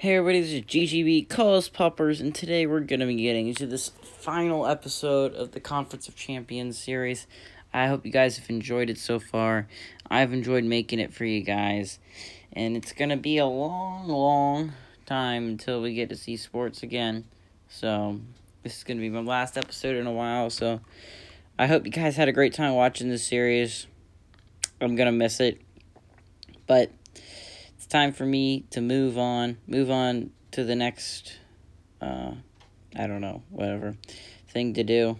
Hey everybody, this is GGB Calls Poppers, and today we're going to be getting into this final episode of the Conference of Champions series. I hope you guys have enjoyed it so far. I've enjoyed making it for you guys, and it's going to be a long, long time until we get to see sports again. So, this is going to be my last episode in a while, so I hope you guys had a great time watching this series. I'm going to miss it, but time for me to move on, move on to the next, uh, I don't know, whatever thing to do.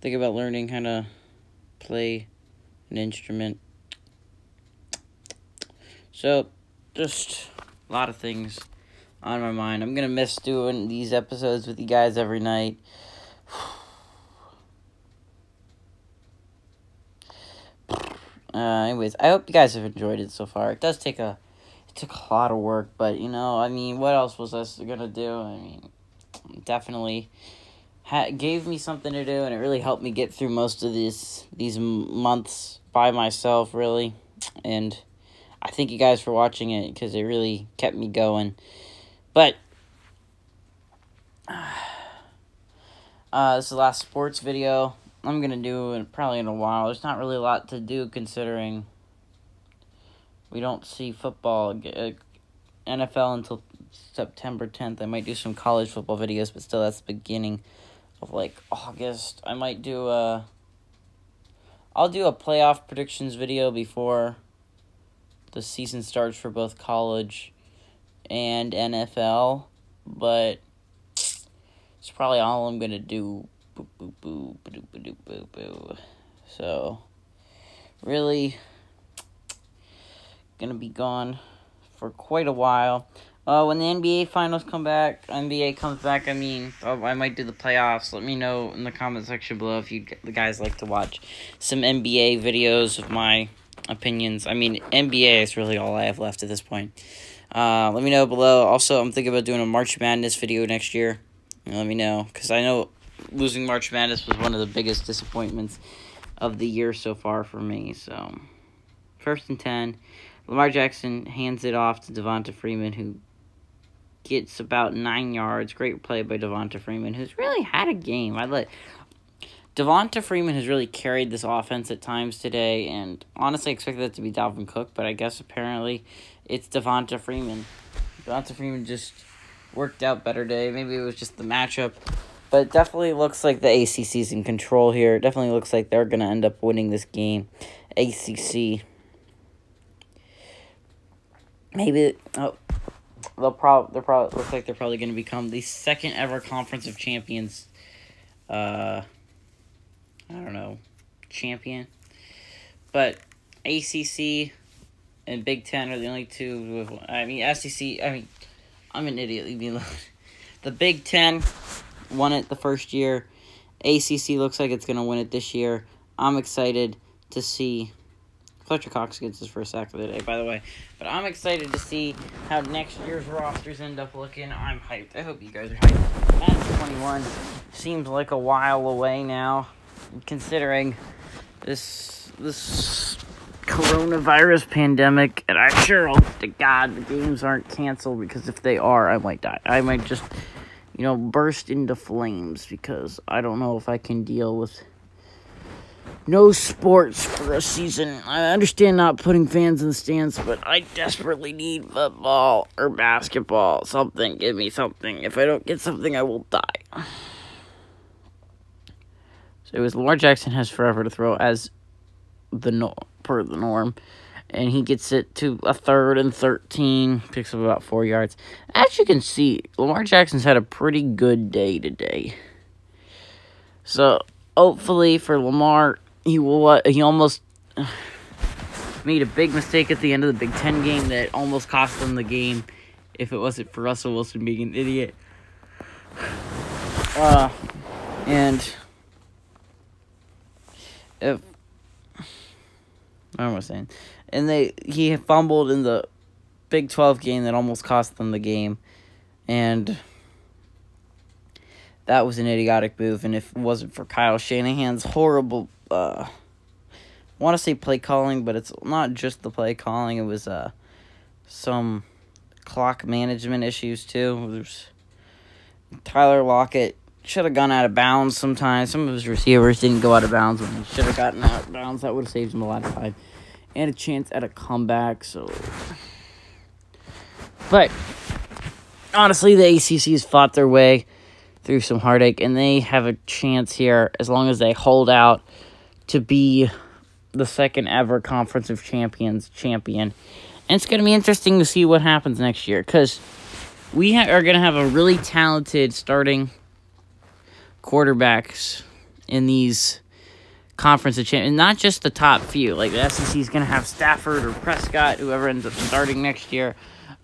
Think about learning how to play an instrument. So, just a lot of things on my mind. I'm gonna miss doing these episodes with you guys every night. Uh, anyways, I hope you guys have enjoyed it so far. It does take a took a lot of work, but you know, I mean, what else was I gonna do? I mean, definitely ha- gave me something to do, and it really helped me get through most of these these months by myself, really. And I thank you guys for watching it because it really kept me going. But uh, this is the last sports video I'm gonna do, probably in a while. There's not really a lot to do considering we don't see football uh, NFL until September 10th. I might do some college football videos, but still that's the beginning of like August. I might do a I'll do a playoff predictions video before the season starts for both college and NFL, but it's probably all I'm to do. Boo, boo, boo, boo, boo, boo, boo. So, really gonna be gone for quite a while. Uh, when the NBA finals come back, NBA comes back. I mean, oh, I might do the playoffs. Let me know in the comment section below if you the guys like to watch some NBA videos of my opinions. I mean, NBA is really all I have left at this point. Uh, let me know below. Also, I'm thinking about doing a March Madness video next year. Let me know because I know losing March Madness was one of the biggest disappointments of the year so far for me. So, first and ten. Lamar Jackson hands it off to Devonta Freeman, who gets about nine yards. Great play by Devonta Freeman, who's really had a game. I let Devonta Freeman has really carried this offense at times today, and honestly, I expected that to be Dalvin Cook, but I guess apparently it's Devonta Freeman. Devonta Freeman just worked out better day. Maybe it was just the matchup. But it definitely looks like the ACC is in control here. It definitely looks like they're going to end up winning this game. ACC maybe oh, they'll probably they're probably looks like they're probably going to become the second ever conference of champions. Uh, I don't know, champion, but ACC and Big Ten are the only two. With, I mean SEC. I mean, I'm an idiot. Leave me alone. The Big Ten won it the first year. ACC looks like it's going to win it this year. I'm excited to see Fletcher Cox gets his first sack of the day, by the way. But I'm excited to see how next year's rosters end up looking. I'm hyped. I hope you guys are hyped. Madden 21 seems like a while away now, considering this this coronavirus pandemic. And I sure hope to God the games aren't canceled because if they are, I might die. I might just, you know, burst into flames because I don't know if I can deal with no sports for a season. I understand not putting fans in the stands, but I desperately need football or basketball. Something. Give me something. If I don't get something, I will die. So it was Lamar Jackson has forever to throw as the no per the norm. And he gets it to a third and 13, picks up about four yards. As you can see, Lamar Jackson's had a pretty good day today. So, hopefully for Lamar, he will. he almost made a big mistake at the end of the Big Ten game that almost cost them the game. If it wasn't for Russell Wilson being an idiot. Uh, and if what am I saying? And they he fumbled in the Big Twelve game that almost cost them the game, and that was an idiotic move. And if it wasn't for Kyle Shanahan's horrible uh, want to say play calling, but it's not just the play calling. It was uh, some clock management issues too. There's Tyler Lockett should have gone out of bounds sometimes. Some of his receivers didn't go out of bounds when he should have gotten out of bounds. That would have saved him a lot of time and a chance at a comeback. So, but honestly, the ACC's fought their way through some heartache, and they have a chance here as long as they hold out to be the second ever Conference of Champions champion. And it's going to be interesting to see what happens next year because we ha- are going to have a really talented starting quarterbacks in these conference of champions, not just the top few. Like the SEC is going to have Stafford or Prescott, whoever ends up starting next year.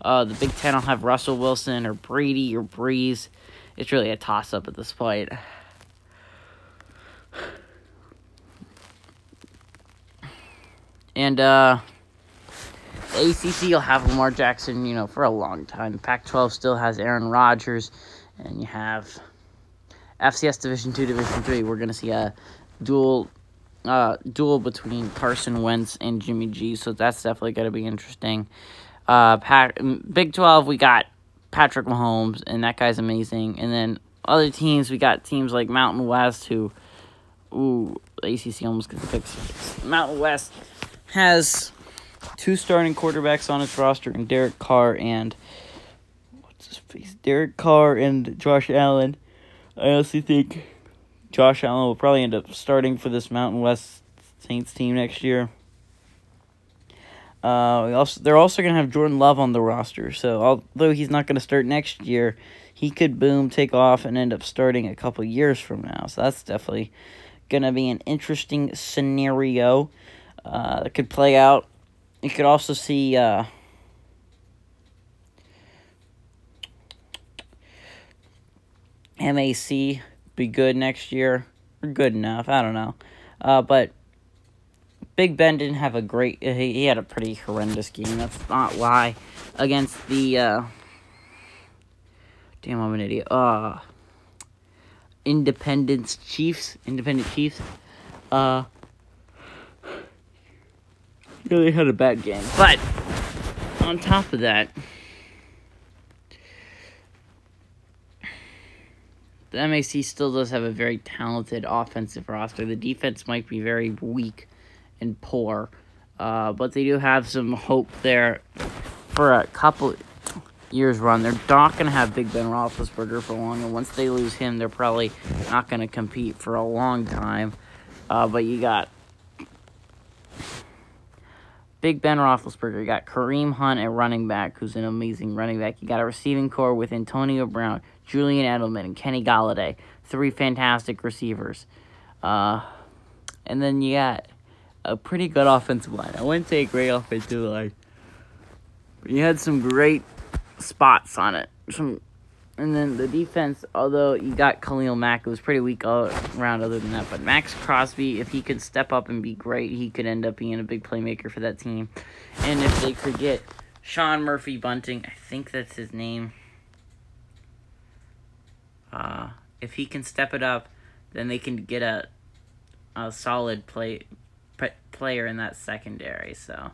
Uh, the Big Ten will have Russell Wilson or Brady or Brees. It's really a toss up at this point. And uh, the ACC will have Lamar Jackson, you know, for a long time. Pac 12 still has Aaron Rodgers, and you have FCS Division 2, Division 3. We're going to see a dual. Uh, duel between Carson Wentz and Jimmy G, so that's definitely going to be interesting. Uh, Pat, Big 12, we got Patrick Mahomes, and that guy's amazing. And then other teams, we got teams like Mountain West, who, ooh, ACC almost gets picked. Mountain West has two starting quarterbacks on its roster, and Derek Carr and what's his face, Derek Carr and Josh Allen. I honestly think Josh Allen will probably end up starting for this Mountain West Saints team next year. Uh, also they're also gonna have Jordan Love on the roster. So although he's not gonna start next year, he could boom, take off, and end up starting a couple years from now. So that's definitely gonna be an interesting scenario uh, that could play out. You could also see. Uh, MAC be good next year. Or good enough. I don't know. Uh, but Big Ben didn't have a great. He, he had a pretty horrendous game. That's not why. Against the. Uh, damn, I'm an idiot. Uh, Independence Chiefs. Independent Chiefs. Uh. Really had a bad game. But, on top of that. The MAC still does have a very talented offensive roster. The defense might be very weak and poor. Uh, but they do have some hope there for a couple years run. They're not going to have Big Ben Roethlisberger for long, and once they lose him, they're probably not going to compete for a long time. Uh, but you got Big Ben Roethlisberger. You got Kareem Hunt at running back, who's an amazing running back. You got a receiving core with Antonio Brown, Julian Edelman, and Kenny Golladay. Three fantastic receivers. Uh, and then you got a pretty good offensive line. I wouldn't say great offensive line. But you had some great spots on it. Some, and then the defense, although you got Khalil Mack, it was pretty weak all around other than that. But Maxx Crosby, if he could step up and be great, he could end up being a big playmaker for that team. And if they could get Sean Murphy Bunting, I think that's his name. Uh, if he can step it up, then they can get a a solid play player in that secondary. So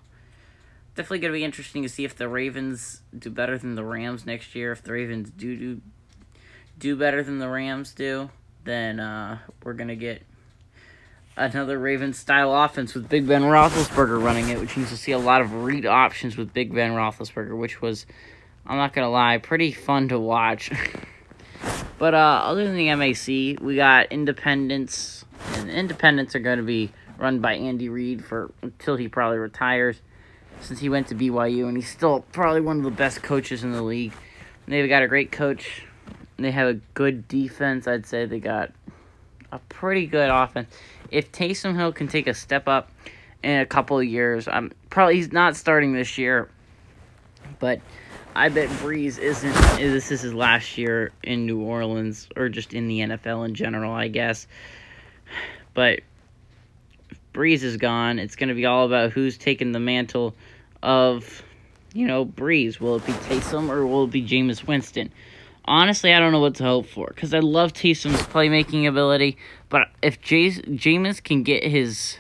definitely going to be interesting to see if the Ravens do better than the Rams next year. If the Ravens do do do better than the Rams do, then uh, we're going to get another Ravens style offense with Big Ben Roethlisberger running it, which means to see a lot of read options with Big Ben Roethlisberger, which was, I'm not going to lie, pretty fun to watch. but uh, other than the MAC, we got Independence, and Independents are going to be run by Andy Reid for until he probably retires, since he went to BYU and he's still probably one of the best coaches in the league. And they've got a great coach. They have a good defense. I'd say they got a pretty good offense. If Taysom Hill can take a step up in a couple of years, I'm probably he's not starting this year, but I bet Brees isn't. This is his last year in New Orleans or just in the NFL in general, I guess. But Brees is gone, it's going to be all about who's taking the mantle of, you know, Brees. Will it be Taysom or will it be Jameis Winston? Honestly, I don't know what to hope for because I love Taysom's playmaking ability, but if Jameis can get his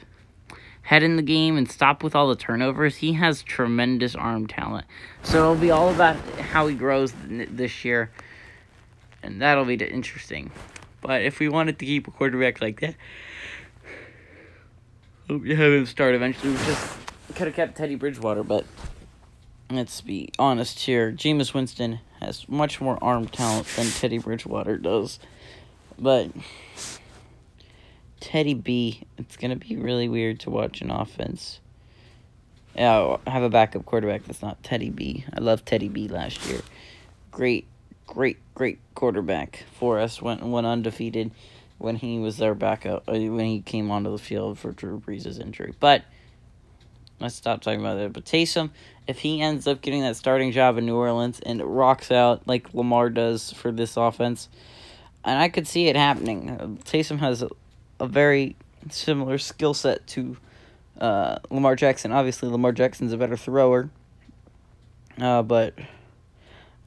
head in the game and stop with all the turnovers. He has tremendous arm talent. So it'll be all about how he grows this year. And that'll be interesting. But if we wanted to keep a quarterback like that, hope you have him start eventually. We just could have kept Teddy Bridgewater, but let's be honest here. Jameis Winston has much more arm talent than Teddy Bridgewater does. But Teddy B, it's going to be really weird to watch an offense. Yeah, have a backup quarterback that's not Teddy B. I love Teddy B last year. Great, great, great quarterback for us. Went went undefeated when he was their backup uh, when he came onto the field for Drew Brees' injury. But let's stop talking about that. But Taysom, if he ends up getting that starting job in New Orleans and rocks out like Lamar does for this offense, and I could see it happening. Taysom has a, a very similar skill set to uh, Lamar Jackson. Obviously, Lamar Jackson's a better thrower, uh, but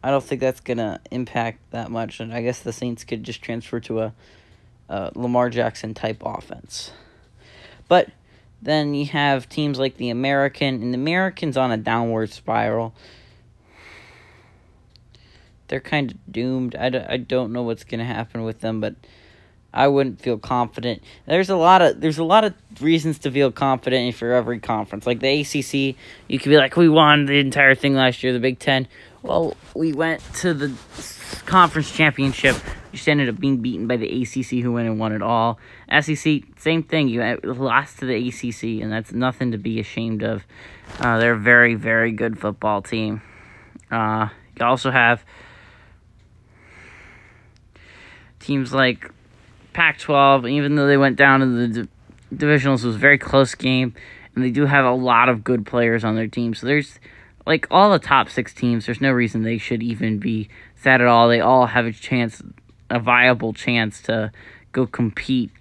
I don't think that's gonna impact that much. And I guess the Saints could just transfer to a, a Lamar Jackson type offense. But then you have teams like the American, and the Americans on a downward spiral. They're kind of doomed. I, d- I don't know what's gonna happen with them, but I wouldn't feel confident. There's a lot of there's a lot of reasons to feel confident for every conference. Like the ACC, you could be like, we won the entire thing last year. The Big Ten, well, we went to the conference championship. Just ended up being beaten by the ACC, who went and won it all. SEC, same thing. You lost to the ACC, and that's nothing to be ashamed of. Uh, they're a very very good football team. Uh, you also have teams like Pac 12, even though they went down in the di- divisionals, was a very close game. And they do have a lot of good players on their team. So there's, like, all the top six teams, there's no reason they should even be sad at all. They all have a chance, a viable chance to go compete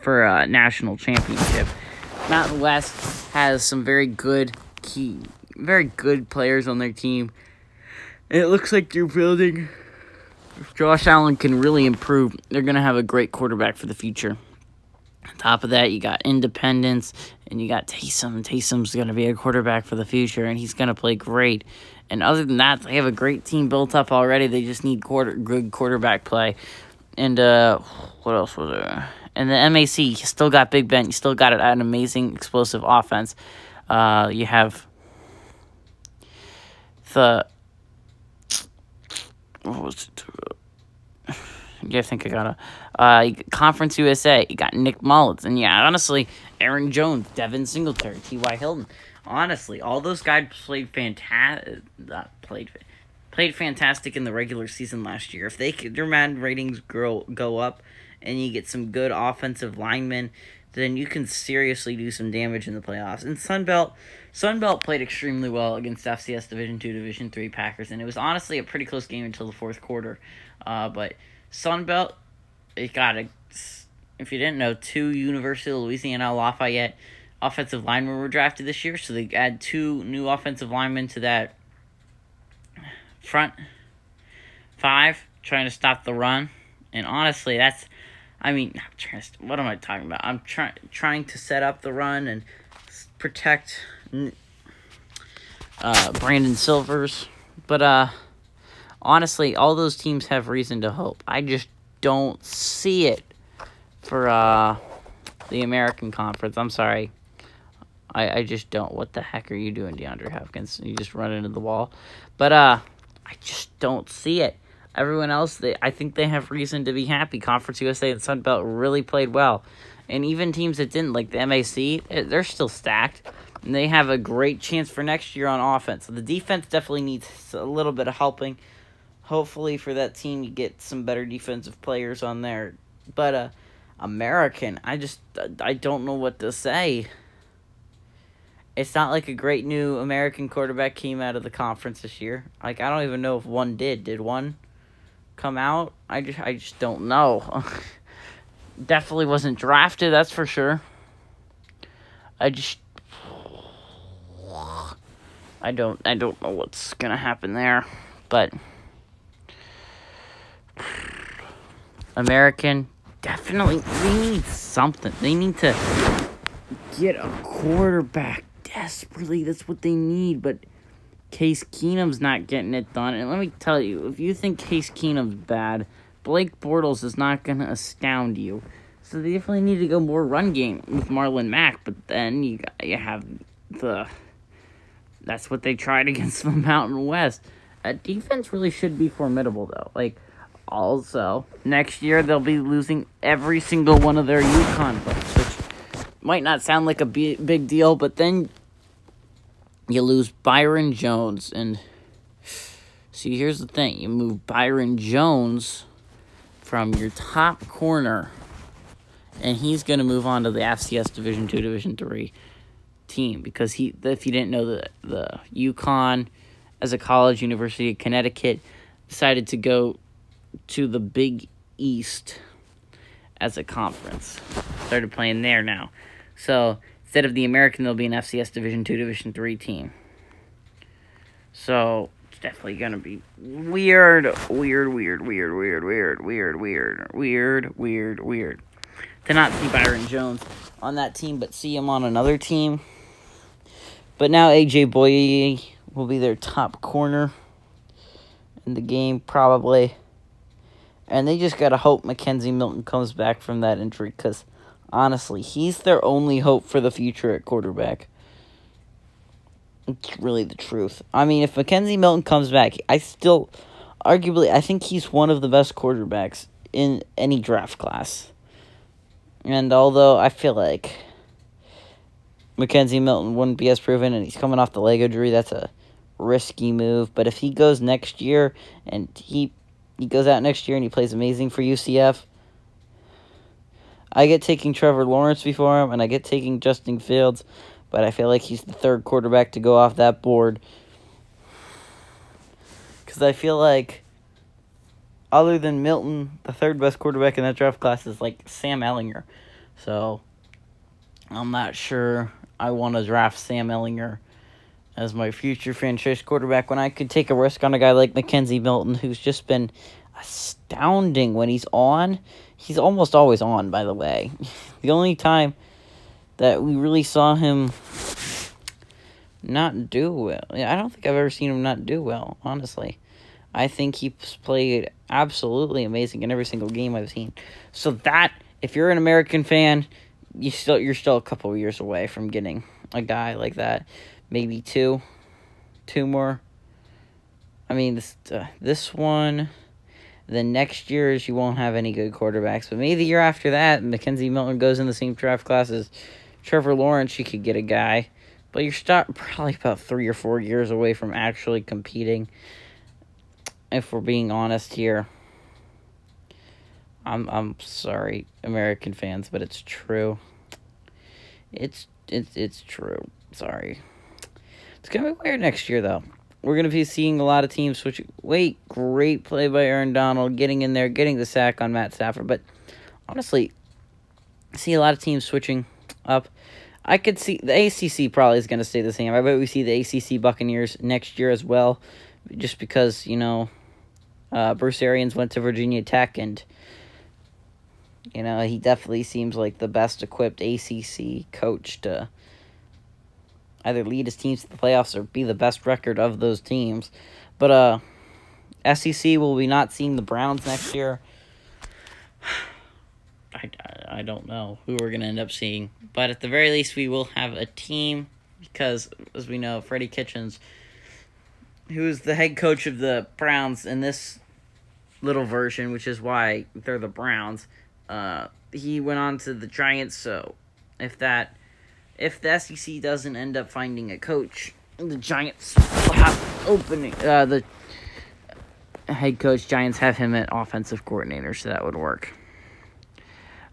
for a national championship. Mountain West has some very good key, very good players on their team. And it looks like they're building if Josh Allen can really improve, they're going to have a great quarterback for the future. On top of that, you got Independence and you got Taysom. Taysom's going to be a quarterback for the future, and he's going to play great. And other than that, they have a great team built up already. They just need quarter good quarterback play. And uh, what else was there? And the MAC, you still got Big Ben. You still got an amazing explosive offense. Uh, you have the what was it? Yeah, I think I got a uh, Conference USA. You got Nick Mullens, and yeah, honestly, Aaron Jones, Devin Singletary, T.Y. Hilton. Honestly, all those guys played fantastic. Uh, played played fantastic in the regular season last year. If they their man ratings grow go up, and you get some good offensive linemen, then you can seriously do some damage in the playoffs. And Sunbelt, Sunbelt played extremely well against FCS Division Two, Division Three Packers, and it was honestly a pretty close game until the fourth quarter. Uh, but Sunbelt, it got a. If you didn't know, two University of Louisiana Lafayette offensive linemen were drafted this year, so they add two new offensive linemen to that front five, trying to stop the run. And honestly, that's, I mean, I'm trying to, what am I talking about? I'm trying trying to set up the run and protect uh, Brandon Silvers, but uh honestly, all those teams have reason to hope. I just don't see it for uh, the American Conference. I'm sorry. I, I just don't. What the heck are you doing, DeAndre Hopkins? You just run into the wall. But uh, I just don't see it. Everyone else, they, I think they have reason to be happy. Conference USA and Sun Belt really played well. And even teams that didn't, like the MAC, eh, they're still stacked. And they have a great chance for next year on offense. So the defense definitely needs a little bit of helping hopefully for that team you get some better defensive players on there. But uh American, I just I don't know what to say. It's not like a great new American quarterback came out of the conference this year. Like I don't even know if one did. Did one come out? I just I just don't know. Definitely wasn't drafted, that's for sure. I just I don't I don't know what's going to happen there, but American, definitely, they need something. They need to get a quarterback desperately. That's what they need, but Case Keenum's not getting it done. And let me tell you, if you think Case Keenum's bad, Blake Bortles is not going to astound you. So they definitely need to go more run game with Marlon Mack, but then you you have the that's what they tried against the Mountain West. A defense really should be formidable though. Like also, next year they'll be losing every single one of their UConn players, which might not sound like a big deal, but then you lose Byron Jones and see here's the thing, you move Byron Jones from your top corner and he's going to move on to the FCS Division 2 Division 3 team because he if you didn't know the the UConn as a college University of Connecticut decided to go to the Big East as a conference. Started playing there now. So instead of the American, there'll be an FCS Division Two, Division Three team. So it's definitely gonna be weird, weird, weird, weird, weird, weird, weird, weird, weird, weird, weird. To not see Byron Jones on that team, but see him on another team. But now AJ Bouye will be their top corner in the game, probably. And they just got to hope McKenzie Milton comes back from that injury because, honestly, he's their only hope for the future at quarterback. It's really the truth. I mean, if McKenzie Milton comes back, I still, arguably, I think he's one of the best quarterbacks in any draft class. And although I feel like McKenzie Milton wouldn't be as proven and he's coming off the leg injury, that's a risky move. But if he goes next year and he he goes out next year and he plays amazing for UCF. I get taking Trevor Lawrence before him, and I get taking Justin Fields, but I feel like he's the third quarterback to go off that board. Because I feel like, other than Milton, the third best quarterback in that draft class is like Sam Ehlinger. So, I'm not sure I want to draft Sam Ehlinger as my future franchise quarterback when I could take a risk on a guy like McKenzie Milton, who's just been astounding when he's on. He's almost always on, by the way. the only time that we really saw him not do well, I don't think I've ever seen him not do well, honestly. I think he's played absolutely amazing in every single game I've seen. So that, if you're an American fan, you still you're still a couple years away from getting a guy like that maybe two, two more. I mean, this uh, this one, the next years you won't have any good quarterbacks, but maybe the year after that, McKenzie Milton goes in the same draft class as Trevor Lawrence. You could get a guy, but you're start probably about three or four years away from actually competing. If we're being honest here, I'm I'm sorry, American fans, but it's true. It's it's it's true. Sorry. It's to be weird next year, though. We're going to be seeing a lot of teams switch. Wait, great play by Aaron Donald, getting in there, getting the sack on Matt Stafford. But honestly, see a lot of teams switching up. I could see the ACC probably is going to stay the same. I bet we see the ACC Buccaneers next year as well, just because you know uh, Bruce Arians went to Virginia Tech and you know he definitely seems like the best equipped ACC coach to either lead his teams to the playoffs or be the best record of those teams. But uh, SEC will be not seeing the Browns next year. I, I don't know who we're going to end up seeing. But at the very least, we will have a team because, as we know, Freddie Kitchens, who's the head coach of the Browns in this little version, which is why they're the Browns, uh, he went on to the Giants. So if that if the SEC doesn't end up finding a coach, the Giants will have opening. Uh, the head coach Giants have him at offensive coordinator, so that would work.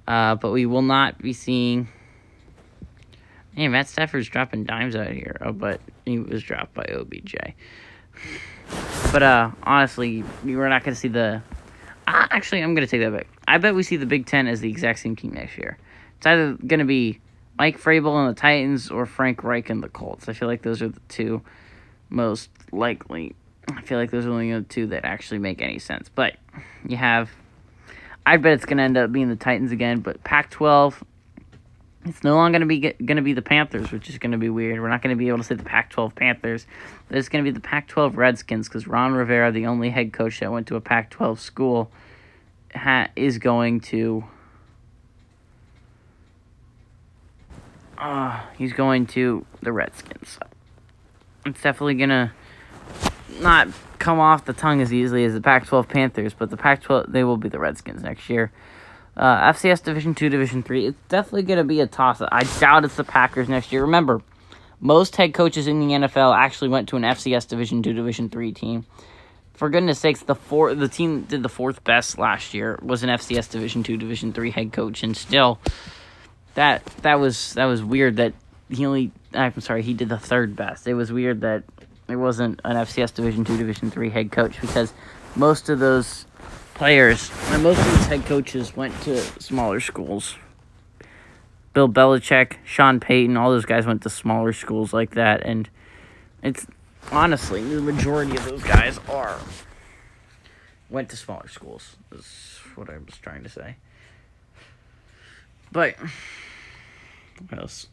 Uh, but we will not be seeing. Hey, Matt Stafford's dropping dimes out here. Oh, but he was dropped by OBJ. But uh, honestly, we're not going to see the. Uh, actually, I'm going to take that back. I bet we see the Big Ten as the exact same team next year. It's either going to be Mike Vrabel and the Titans or Frank Reich and the Colts. I feel like those are the two most likely. I feel like those are the only two that actually make any sense. But you have, I bet it's going to end up being the Titans again. But Pac 12, It's no longer going to be going to be the Panthers, which is going to be weird. We're not going to be able to say the Pac-12 Panthers. But it's going to be the Pac-12 Redskins because Ron Rivera, the only head coach that went to a Pac-12 school, ha- is going to. Uh, he's going to the Redskins. It's definitely gonna not come off the tongue as easily as the Pac-12 Panthers, but the Pac-12 they will be the Redskins next year. Uh, FCS Division Two, Division Three. It's definitely going to be a toss. Up. I doubt it's the Packers next year. Remember, most head coaches in the NFL actually went to an FCS Division Two, Division Three team. For goodness sakes, the four the team did the fourth best last year was an FCS Division Two, Division Three head coach, and still, that that was that was weird that he only. I'm sorry, he did the third best. It was weird that it wasn't an FCS Division Two, Division Three head coach because most of those players and most of these head coaches went to smaller schools. Bill Belichick, Sean Payton, all those guys went to smaller schools like that, and it's honestly the majority of those guys are went to smaller schools. Is what I was trying to say. But else?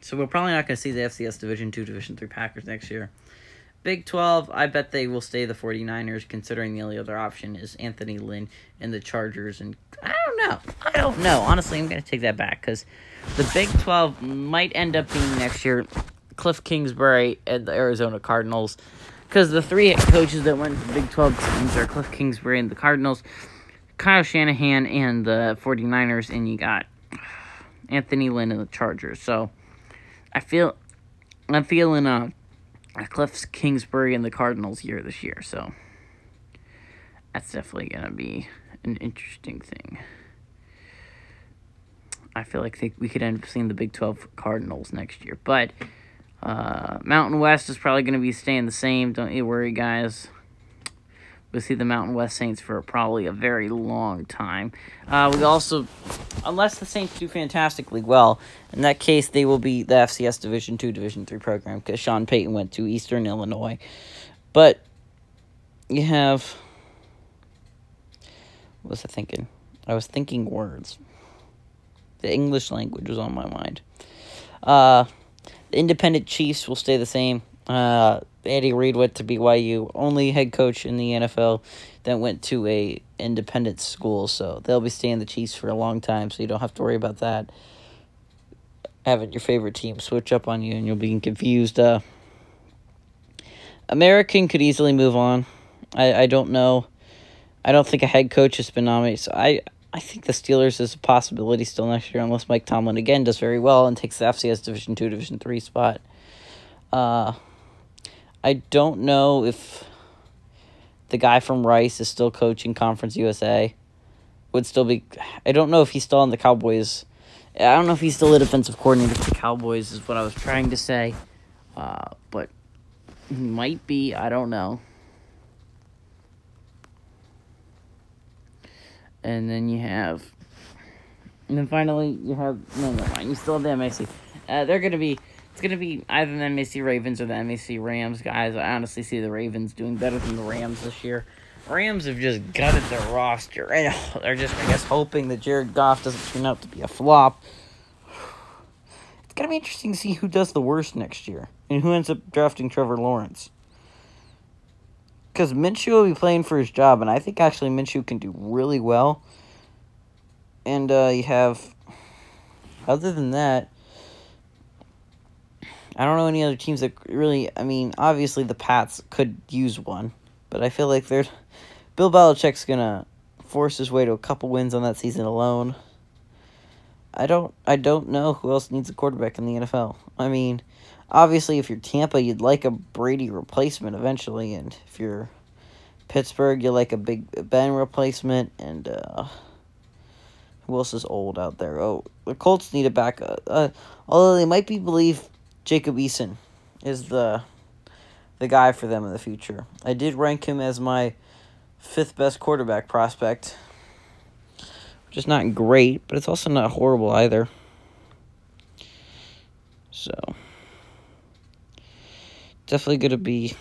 So we're probably not going to see the FCS Division Two, Division Three Packers next year. Big 12, I bet they will stay the 49ers, considering the only other option is Anthony Lynn and the Chargers. And I don't know. I don't know. Honestly, I'm going to take that back because the Big 12 might end up being next year Cliff Kingsbury and the Arizona Cardinals. Because the three coaches that went to the Big 12 teams are Cliff Kingsbury and the Cardinals, Kyle Shanahan and the 49ers, and you got Anthony Lynn and the Chargers. So I feel I'm feeling uh Cliff Kingsbury and the Cardinals year this year, so that's definitely gonna be an interesting thing. I feel like they, we could end up seeing the Big Twelve Cardinals next year, but uh, Mountain West is probably gonna be staying the same. Don't you worry, guys. We'll see the Mountain West Saints for probably a very long time. Uh, we also, unless the Saints do fantastically well, in that case they will be the FCS Division Two, Division Three program because Sean Payton went to Eastern Illinois. But you have, what was I thinking? I was thinking words. The English language was on my mind. Uh, the Independent Chiefs will stay the same. Uh, Andy Reid went to BYU, only head coach in the NFL that went to a independent school, so they'll be staying the Chiefs for a long time, so you don't have to worry about that. Having your favorite team switch up on you and you'll be confused. Uh, American could easily move on. I, I don't know. I don't think a head coach has been nominated, so I I think the Steelers is a possibility still next year unless Mike Tomlin again does very well and takes the FCS Division Two, Division Three spot. Uh, I don't know if the guy from Rice is still coaching Conference USA. Would still be. I don't know if he's still on the Cowboys. I don't know if he's still a defensive coordinator for the Cowboys. Is what I was trying to say. Uh, but he might be. I don't know. And then you have. And then finally, you have. No, no, fine. You still have the MAC. Uh, they're going to be it's gonna be either the MAC Ravens or the MAC Rams, guys. I honestly see the Ravens doing better than the Rams this year. Rams have just gutted their roster. And They're just, I guess, hoping that Jared Goff doesn't turn out to be a flop. It's gonna be interesting to see who does the worst next year and who ends up drafting Trevor Lawrence. Because Minshew will be playing for his job, and I think actually Minshew can do really well. And uh, you have, other than that, I don't know any other teams that really. I mean, obviously the Pats could use one, but I feel like they're Bill Belichick's gonna force his way to a couple wins on that season alone. I don't. I don't know who else needs a quarterback in the NFL. I mean, obviously, if you're Tampa, you'd like a Brady replacement eventually, and if you're Pittsburgh, you like a Big Ben replacement, and uh, who else is old out there? Oh, the Colts need a backup. Uh, although they might be believe Jacob Eason is the the guy for them in the future. I did rank him as my fifth best quarterback prospect, which is not great, but it's also not horrible either. So, definitely going to be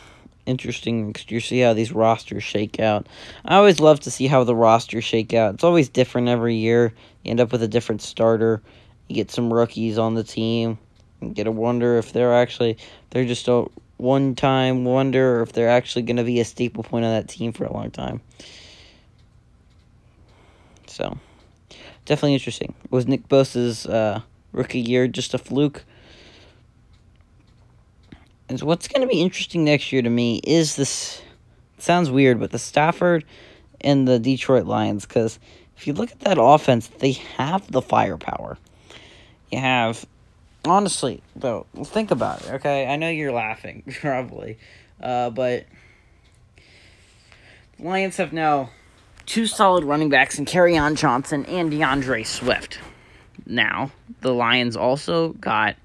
interesting next year. See how these rosters shake out. I always love to see how the rosters shake out. It's always different every year. You end up with a different starter You get some rookies on the team. Get a wonder if they're actually they're just a one time wonder or if they're actually going to be a staple point on that team for a long time. So, definitely interesting. Was Nick Bosa's uh, rookie year just a fluke? And what's going to be interesting next year to me is this. sounds weird, but the Stafford and the Detroit Lions, because if you look at that offense, they have the firepower. You have, honestly, though, think about it, okay? I know you're laughing, probably, uh, but Lions have now two solid running backs in on Johnson and D'Andre Swift. Now, the Lions also got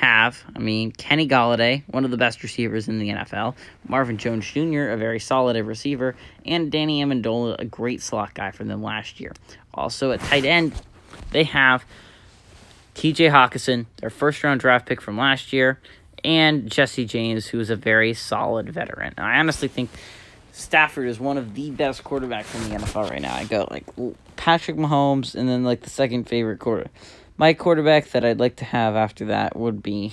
have, I mean, Kenny Golladay, one of the best receivers in the NFL, Marvin Jones Jr., a very solid receiver, and Danny Amendola, a great slot guy for them last year. Also at tight end, they have TJ Hockenson, their first round draft pick from last year, and Jesse James, who is a very solid veteran. And I honestly think Stafford is one of the best quarterbacks in the NFL right now. I go like Patrick Mahomes, and then like the second favorite quarter my quarterback that I'd like to have after that would be.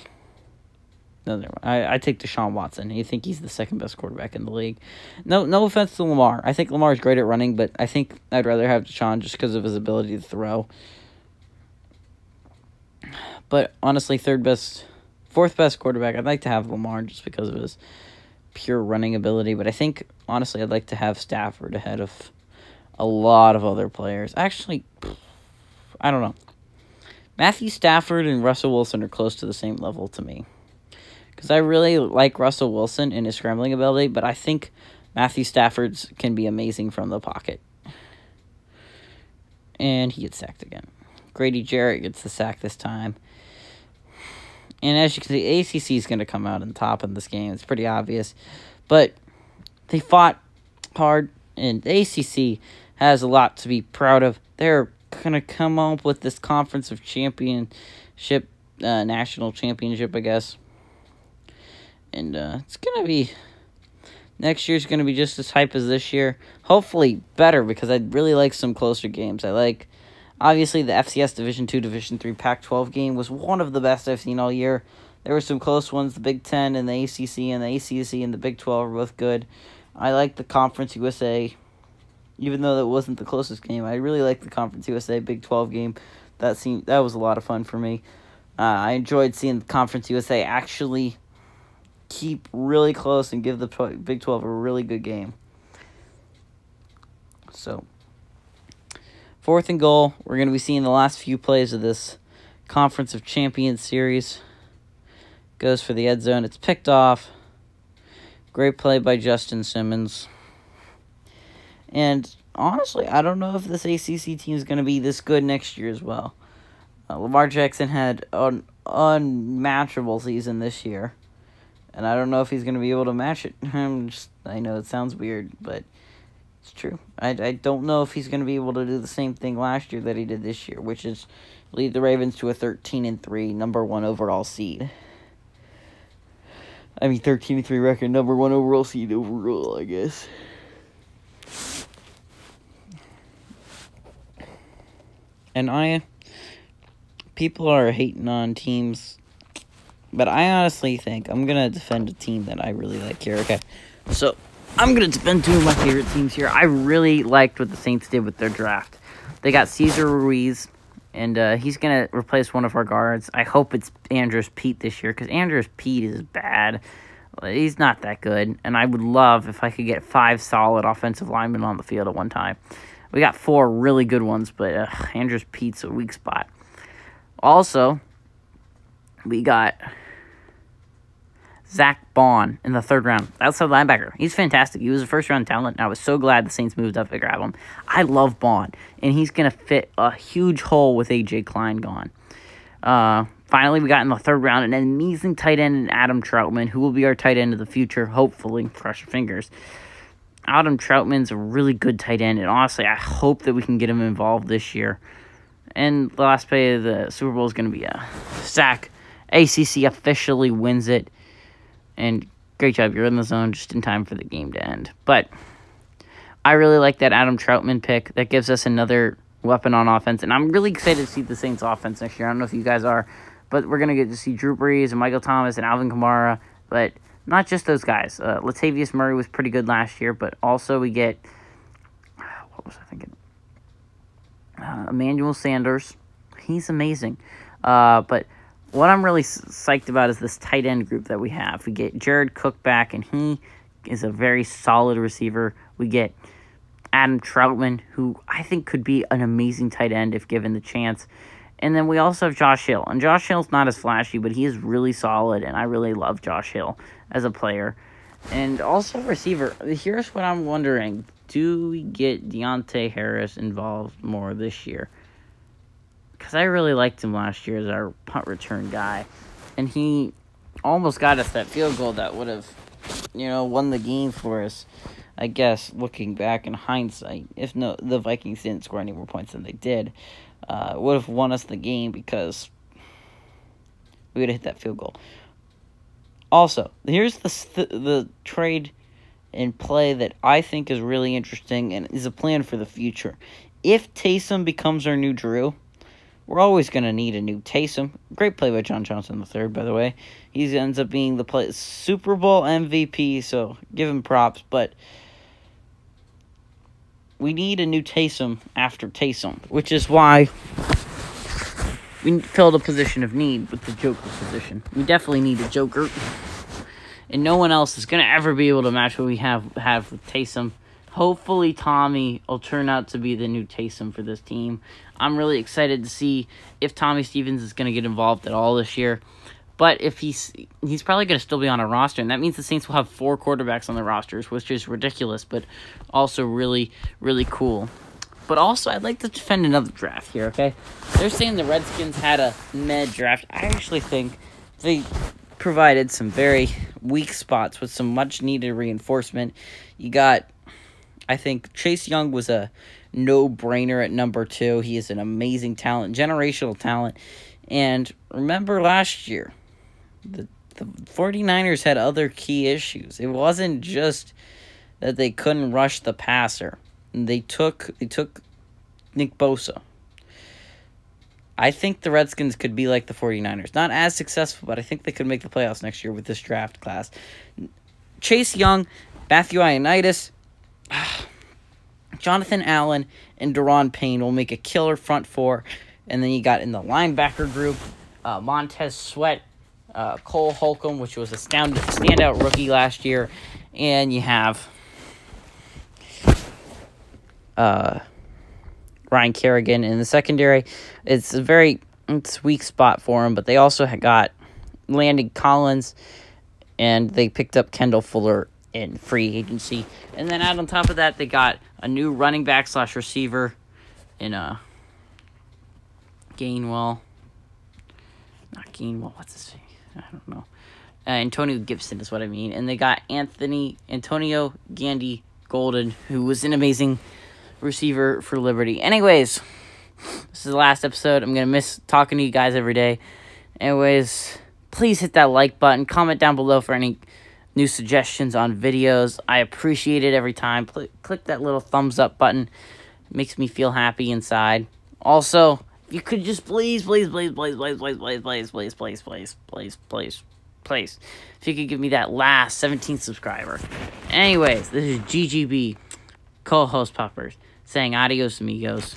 No, I I take Deshaun Watson. You think he's the second best quarterback in the league? No, no offense to Lamar. I think Lamar is great at running, but I think I'd rather have Deshaun just because of his ability to throw. But honestly, third best, fourth best quarterback, I'd like to have Lamar just because of his pure running ability. But I think honestly, I'd like to have Stafford ahead of a lot of other players. Actually, I don't know. Matthew Stafford and Russell Wilson are close to the same level to me. Because I really like Russell Wilson and his scrambling ability, but I think Matthew Stafford's can be amazing from the pocket. And he gets sacked again. Grady Jarrett gets the sack this time. And as you can see, ACC is going to come out on top in this game. It's pretty obvious. But they fought hard, and ACC has a lot to be proud of. They're gonna come up with this conference of championship, uh, national championship, I guess. And uh, it's gonna be next year's gonna be just as hype as this year. Hopefully better because I'd really like some closer games. I like obviously the FCS Division Two, Division Three, Pac twelve game was one of the best I've seen all year. There were some close ones. The Big Ten and the ACC and the ACC and the Big Twelve are both good. I like the Conference USA even though that wasn't the closest game. I really like the Conference USA Big 12 game. That seemed that was a lot of fun for me. Uh, I enjoyed seeing the Conference USA actually keep really close and give the Big 12 a really good game. So, fourth and goal. We're going to be seeing the last few plays of this Conference of Champions series. Goes for the end zone. It's picked off. Great play by Justin Simmons. And honestly, I don't know if this ACC team is going to be this good next year as well. Uh, Lamar Jackson had an unmatchable season this year, and I don't know if he's going to be able to match it. I'm just, I know it sounds weird, but it's true. I, I don't know if he's going to be able to do the same thing last year that he did this year, which is lead the Ravens to a 13 and 3 number 1 overall seed. I mean 13 and 3 record, number 1 overall seed overall, I guess. And I, people are hating on teams, but I honestly think I'm gonna defend a team that I really like here. Okay, so I'm gonna defend two of my favorite teams here. I really liked what the Saints did with their draft. They got Cesar Ruiz, and uh, he's gonna replace one of our guards. I hope it's Andrus Peat this year because Andrus Peat is bad. He's not that good, and I would love if I could get five solid offensive linemen on the field at one time. We got four really good ones, but uh, Andrus Peat's a weak spot. Also, we got Zack Baun in the third round. Outside linebacker. He's fantastic. He was a first round talent. And I was so glad the Saints moved up to grab him. I love Baun, and he's going to fit a huge hole with A.J. Klein gone. Uh, finally, we got in the third round an amazing tight end in Adam Trautman, who will be our tight end of the future, hopefully. Cross your fingers. Adam Trautman's a really good tight end, and honestly, I hope that we can get him involved this year. And the last play of the Super Bowl is going to be a sack. ACC officially wins it, and great job. You're in the zone just in time for the game to end. But I really like that Adam Trautman pick. That gives us another weapon on offense. And I'm really excited to see the Saints offense next year. I don't know if you guys are, but we're going to get to see Drew Brees and Michael Thomas and Alvin Kamara. But not just those guys. Uh, Latavius Murray was pretty good last year, but also we get, what was I thinking? Uh, Emmanuel Sanders. He's amazing. Uh, but what I'm really psyched about is this tight end group that we have. We get Jared Cook back, and he is a very solid receiver. We get Adam Trautman, who I think could be an amazing tight end if given the chance. And then we also have Josh Hill. And Josh Hill's not as flashy, but he is really solid, and I really love Josh Hill as a player. And also receiver. Here's what I'm wondering. Do we get Deonte Harris involved more this year? Because I really liked him last year as our punt return guy. And he almost got us that field goal that would have, you know, won the game for us. I guess looking back in hindsight, if no the Vikings didn't score any more points than they did, uh, would have won us the game because we would have hit that field goal. Also, here's the th- the trade and play that I think is really interesting and is a plan for the future. If Taysom becomes our new Drew, we're always going to need a new Taysom. Great play by John Johnson III, by the way. He ends up being the play- Super Bowl MVP, so give him props. But we need a new Taysom after Taysom, which is why we filled a position of need with the Joker position. We definitely need a Joker, and no one else is gonna ever be able to match what we have have with Taysom. Hopefully, Tommy will turn out to be the new Taysom for this team. I'm really excited to see if Tommy Stevens is gonna get involved at all this year. But if he's he's probably going to still be on a roster, and that means the Saints will have four quarterbacks on the rosters, which is ridiculous, but also really really cool. But also, I'd like to defend another draft here. Okay, they're saying the Redskins had a med draft. I actually think they provided some very weak spots with some much needed reinforcement. You got, I think Chase Young was a no brainer at number two. He is an amazing talent, generational talent. And remember last year, the, the 49ers had other key issues. It wasn't just that they couldn't rush the passer. They took they took Nick Bosa. I think the Redskins could be like the 49ers. Not as successful, but I think they could make the playoffs next year with this draft class. Chase Young, Matthew Ioannidis, Jonathan Allen, and Daron Payne will make a killer front four. And then you got in the linebacker group, uh, Montez Sweat, uh, Cole Holcomb, which was a stand- standout rookie last year, and you have uh, Ryan Kerrigan in the secondary. It's a very it's weak spot for him, but they also got Landon Collins, and they picked up Kendall Fuller in free agency. And then out on top of that, they got a new running back slash receiver in a uh, Gainwell. Not Gainwell, what's his name? I don't know. Uh, Antonio Gibson is what I mean. And they got Anthony Antonio Gandy Golden, who was an amazing receiver for Liberty. Anyways, this is the last episode. I'm gonna miss talking to you guys every day. Anyways, please hit that like button. Comment down below for any new suggestions on videos. I appreciate it every time. Pl- click that little thumbs up button. It makes me feel happy inside. Also, you could just please, please, please, please, please, please, please, please, please, please, please, please, please, please, if you could give me that last 17th subscriber. Anyways, this is GGB, co-host Puppers, saying adios amigos.